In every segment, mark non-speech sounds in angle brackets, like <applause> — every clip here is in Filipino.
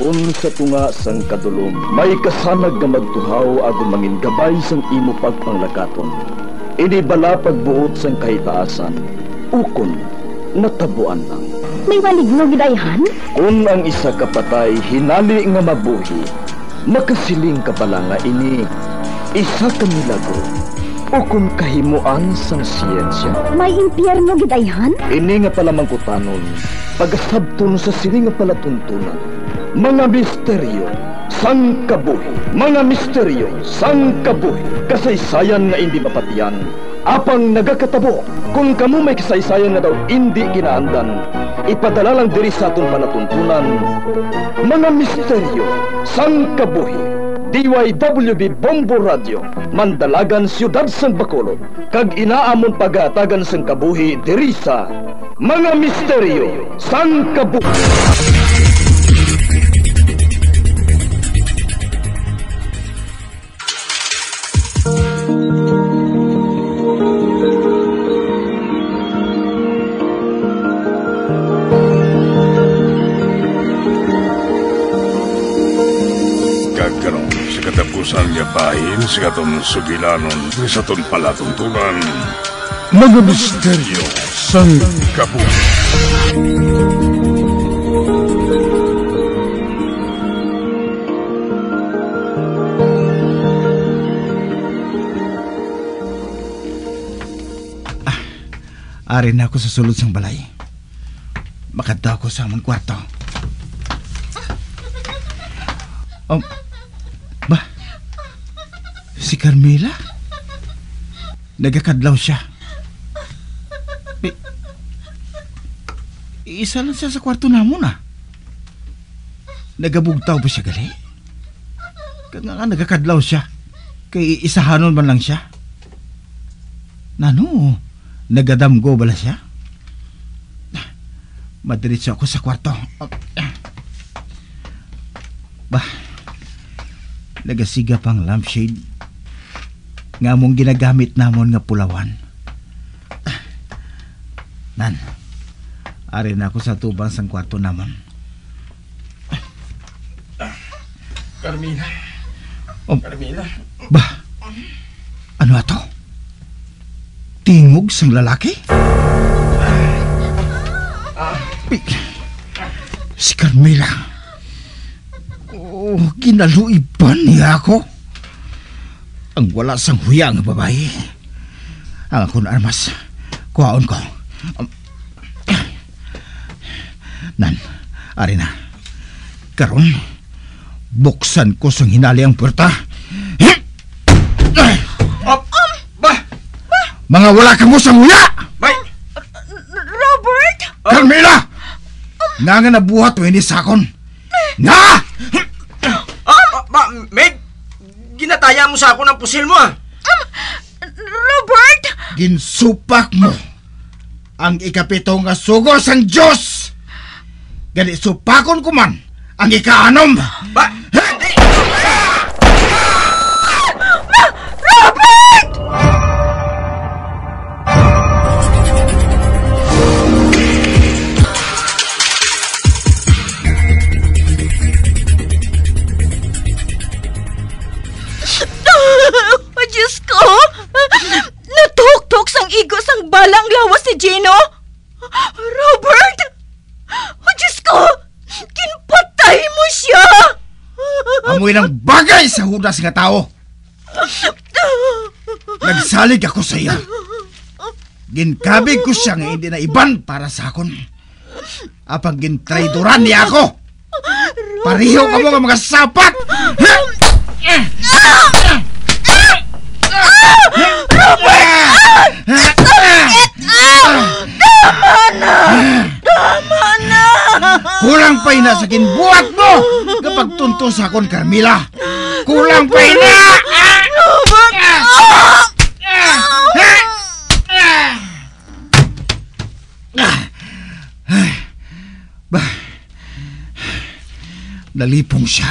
Kung sa tunga sang kadulom, may kasanag nga magtuhaw agon mangin gabay sang imo pagpanglakaton. Ini bala pagbuot sang kahitaasan, ukon natabuan lang. May maligno gidayhan? Kung ang isa ka patay hinali nga mabuhi, makasiling ka pala nga ini isa ka milagro o kung kahimuan sang siyensya. May impyerno gidayhan? Ini nga pala mangkutanon, pagasabton sa sini nga palatuntunan. Mga misteryo, sang kabuhi. Mga misteryo, sang kabuhi. Kasaysayan nga hindi mapatiyan. Apang nagakatabo, kung kamo may kasaysayan nga daw hindi ginaandan, ipadala lang diri sa atong palatuntunan. Mga misteryo, sang kabuhi. DYWB Bombo Radio, Mandalagan Siyudad San Bacolod, kag inaamon pagatagan sang kabuhi diri Mga Misteryo sang Kabuhi. Katong sugilanon sa ton palatuntunan. Mga misteryo sang kabuhi. Ari na ako sa sulod sang balay. Makadto ako sa among kwarto. Oh? Si Carmela? Nagakadlaw siya. Eh, isa lang siya sa kwarto namon ah. Nagabugtaw ba siya gali? Kaya nga nagakadlaw siya. Kay isahanon man lang siya. Nano? Nagadamgo bala siya? Madiretso ako sa kwarto. Bah, nagasiga pang lampshade. Nga mong ginagamit namon nga pulawan. Nan, ari na ako sa tubang sang kwarto namon. Carmina. Oh. Carmina. Bah, ano ato? Tingog sang lalaki? Pi- Si Carmela. Oh, ginaluiban niya ako. Ang wala sang huya nga babae. Ang akong armas, kuhaon ko. Um, nan, ari na. Karon, buksan ko sang hinali ang puerta. Op! Ba! Mga wala kang musang huya! Bay! Robert? Carmela! Nga nga nabuhat mo ini sakon. Nga! Ginataya mo sa ako ng pusil mo ah. Robert? Ginsupak mo ang ikapito nga sugo sang Diyos. Gani supakon ko man ang ikaanom. Ba, sa hudas nga tao. Nagsalig ako sa iya. Ginkabig ko siya nga hindi na iban para sa akon. Apang gintraidoran niya ako. Pariho ka mo nga mga sapat! Kulang pa ina sa kinbuhat mo kapag tunto sa akon, Carmila. Kulang pa ina! Ba, nalipong siya.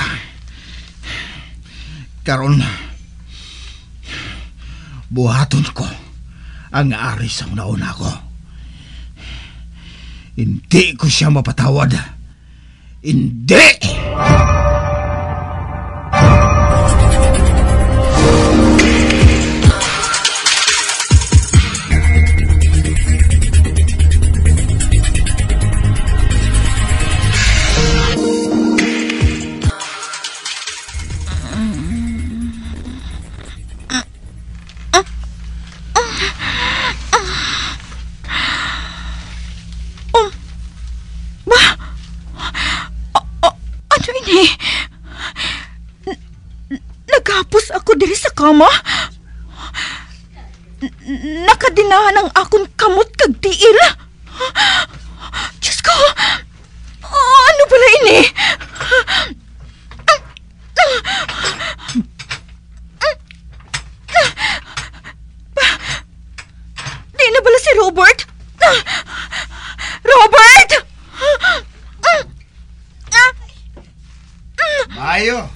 Karon, buhaton ko ang ari sa nauna ko. Hindi ko siya mapatawad. Hindi! Ano Nakadinahan ang akong kamot kag tiil. Diyos ko! Ano pala ini? Di na bala si Robert? Robert! Mayo,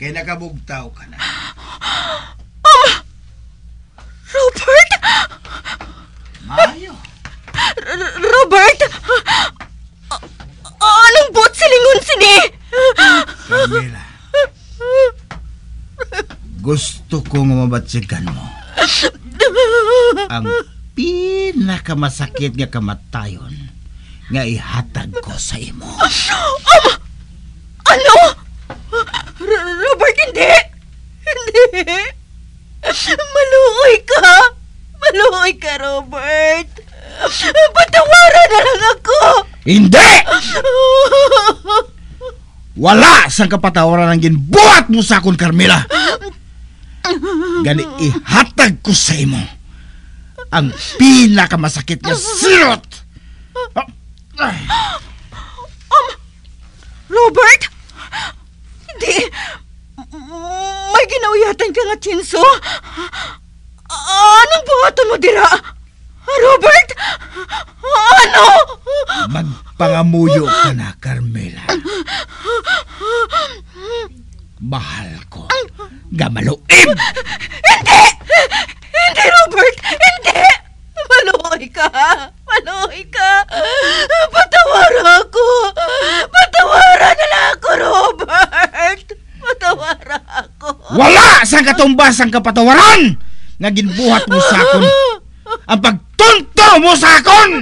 kay nakabugtaw ka na. Robert! Mayo. R- Robert! A- anong buot silingon sini? Carmela. Gusto kong mabatsikan mo. Ang pinakamasakit nga kamatayon nga ihatag ko sa imo. Ano? R- Robert, hindi! Hindi! Maluoy ka! Maluoy ka, Robert! Patawaran na lang ako! Hindi! Wala sa kapatawaran ang ginbuhat mo sa akon, Carmela. Gani ihatag ko sa imo ang pinakamasakit nga sirot. Robert? Hindi. May ginauyatan ka nga, Chinso. Anong buhaton mo dira? Robert? Ano? Magpangamuyo ka na, Carmela. Mahal ko. Gamaluib! Hindi! Hindi, Robert! Hindi! Maluhoy ka! Maluhoy ka! Patawaran ako! Patawaran na lang ako, Robert! Patawaran ako! Wala sa katumbas ang kapatawaran nga ginbuhat mo sa akon. Ang pagtunto mo sa akon!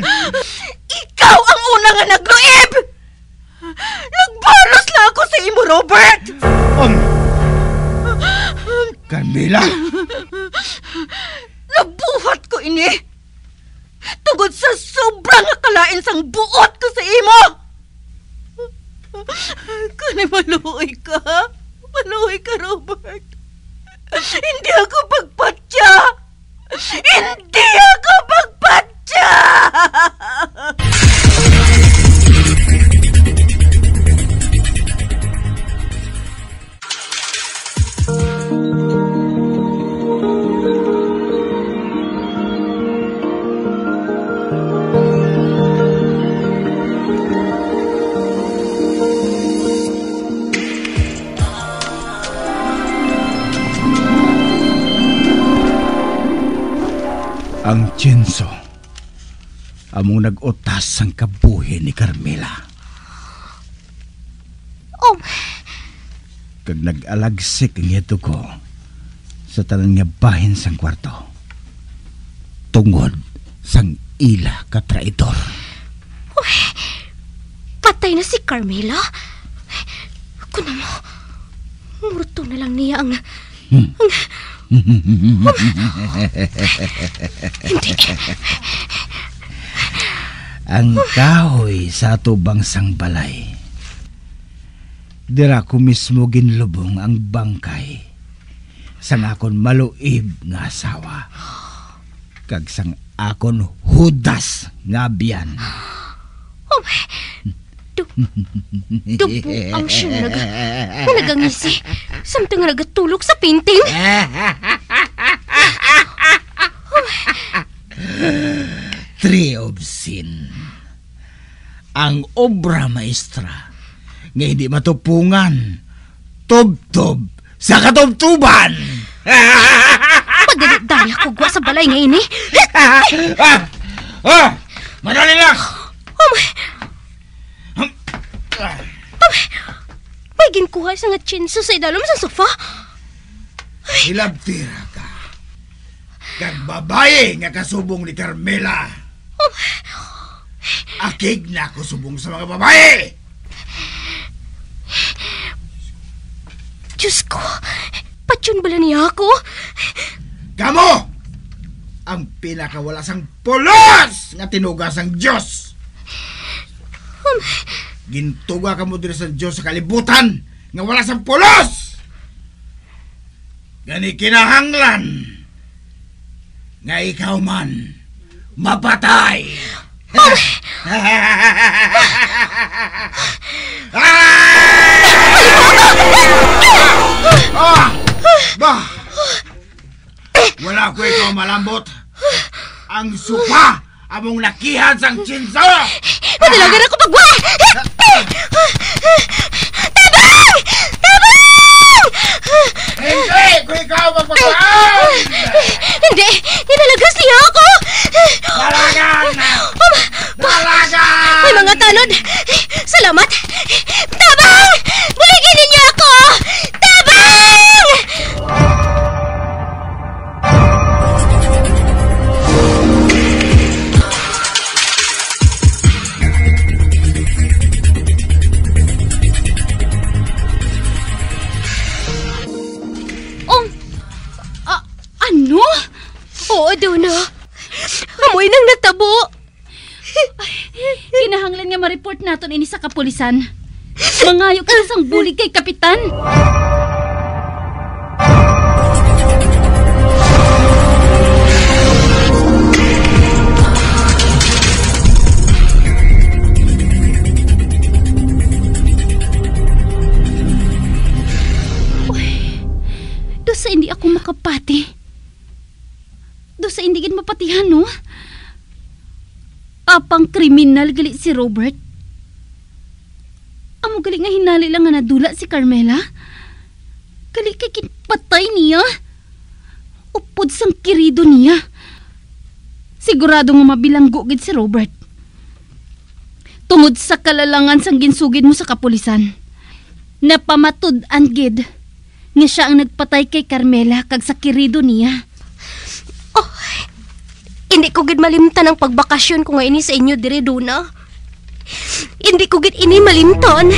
Ikaw ang una nga nagluib! Nagbalos na ako sa imo, Robert! Um, Carmela, Nabuhat ko ini! Tugod sa sobrang akalain sang buot ko sa imo! Kani maluoy ka? Maluoy ka, Robert! Hindi ako pagpatya! Hindi ako pagpatya! Among nag-utas ang kabuhi ni Carmela. Oh, Kag nag-alagsik ang ito ko sa tanan nga bahin sang kwarto. Tungod sang ila ka traidor. Patay na si Carmela? Ako na mo. Murto na lang niya ang... ang... <laughs> Hindi. Ang kahoy sa atubang sang balay. Dira ko mismo ginlubong ang bangkay sang akon maluib nga asawa. Kag sang akon hudas nga biyan. Oh, du, dubo ang siyang naga, nga nagangisi. Samtang nagatulog sa pinting. <laughs> Tree of Sin. Ang obra maestra nga hindi matupungan. Tub-tub sa katubtuban. <laughs> Padali-dali ako gwa sa balay ngayon eh. ah! Ah! Madali lang! May ginkuha sa nga chinso sa idalom sa sofa. Hilabtira ka. Kag babae nga kasubong ni Carmela. Akig na ako subong sa mga babae. Diyos ko, patyon bala niya ako? Kamo! Ang pinakawalasang pulos nga tinugas ang Diyos. Gintuga ka mo diri sa Diyos sa kalibutan nga wala sa pulos. Gani kinahanglan nga ikaw man mapatay. <laughs> ah! Ba! Wala ko ikaw malambot. Ang supa among nakihan sang chinsa. Madalagan ako pagwa! Tabang! Tabang! Hindi ko ikaw magpapaan! Hindi! Ninalagas niya ako! Dalagan! Tanod! Salamat! Tabang! Kapulisan. Mangayo ka sang bulig kay kapitan. Sa hindi ako makapati. Do sa hindi gid mapatihan, no? Apang kriminal gali si Robert. Amo gali nga hinali lang nga nadula si Carmela. Gali kay kinpatay niya. Upod sang kirido niya. Sigurado nga mabilanggo gid si Robert. Tungod sa kalalangan sang ginsugid mo sa kapulisan. Napamatud-an gid nga siya ang nagpatay kay Carmela kag sa kirido niya. Hindi ko gid malimtan ang pagbakasyon ko nga ini sa inyo dire Duna. Hindi ko gid ini malimtan.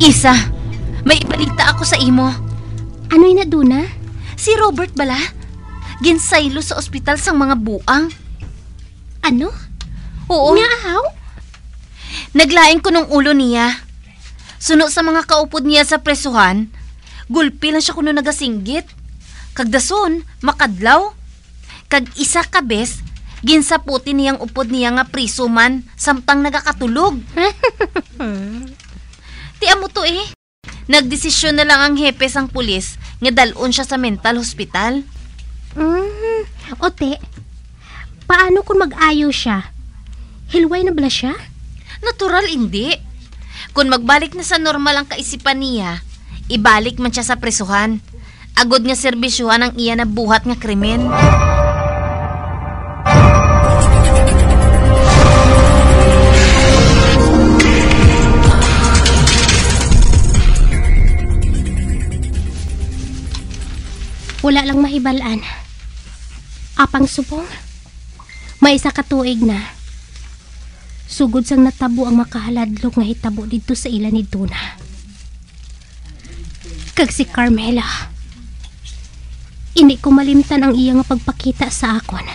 Isa, may balita ako sa imo. Ano na Duna? Si Robert bala? Ginsaylo sa ospital sang mga buang. Ano? Oo. Nga ahaw? Naglaing ko ng ulo niya. Suno sa mga kaupod niya sa presuhan, gulpi lang siya kuno nagasinggit. Kagdason, makadlaw. Kag isa ka bes, ginsaputi niyang upod niya nga priso man, samtang nagakatulog. <laughs> Ti amo to eh. Nagdesisyon na lang ang hepe sang pulis nga dalon siya sa mental hospital. Mm, ote, paano kung mag-ayo siya? Hilway na bala siya? Natural hindi. Kung magbalik na sa normal ang kaisipan niya, ibalik man siya sa presuhan. Agod nga serbisyuhan ang iya na buhat nga krimen. Wala lang mahibalaan. Apang subong. May isa ka tuig na. Sugod sang natabo ang makahaladlok nga hitabo dito sa ila ni Duna. Kag si Carmela. Hindi ko malimtan ang iya nga pagpakita sa akon.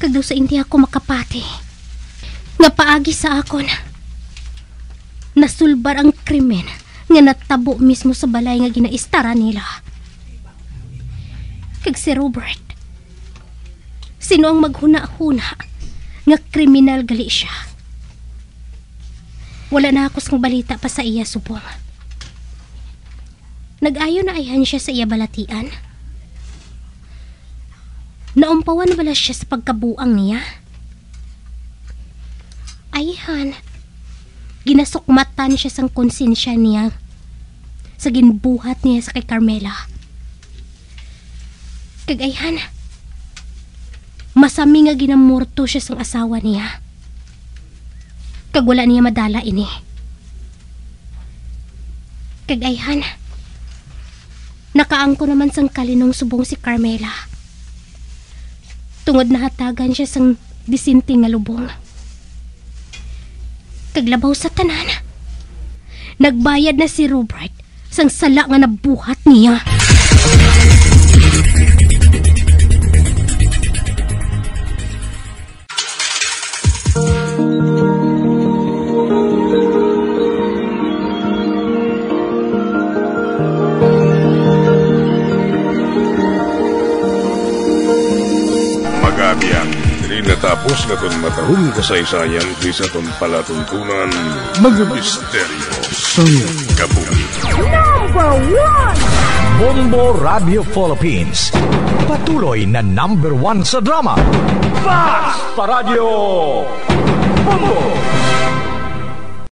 Kag sa hindi ako makapati. Nga paagi sa akon. Nasulbar ang krimen nga natabo mismo sa balay nga ginaistara nila. Kag si Robert. Sino ang maghuna-huna nga kriminal gali siya? Wala na ako sang balita pa sa iya subong. Nag-ayo na ayhan siya sa iya balatian. Naumpawan bala siya sa pagkabuang niya. Ayhan, ginasukmatan siya sang konsensya niya sa ginbuhat niya sa kay Carmela. Kagayhan, masami nga ginamurto siya sang asawa niya. Kag wala niya madala ini. Kagayhan, nakaangko naman sang kalinong subong si Carmela. Tungod nahatagan siya sang disinti nga lubong. Kaglabaw sa tanan. Nagbayad na si Robert sang sala nga nabuhat niya. Dili natapos na ton matahong kasaysayan sa ton palatuntunan, mga misteryo sa kabuhi. Bombo Radio Philippines. Patuloy na number one sa drama. Fast Paradio. Bombo!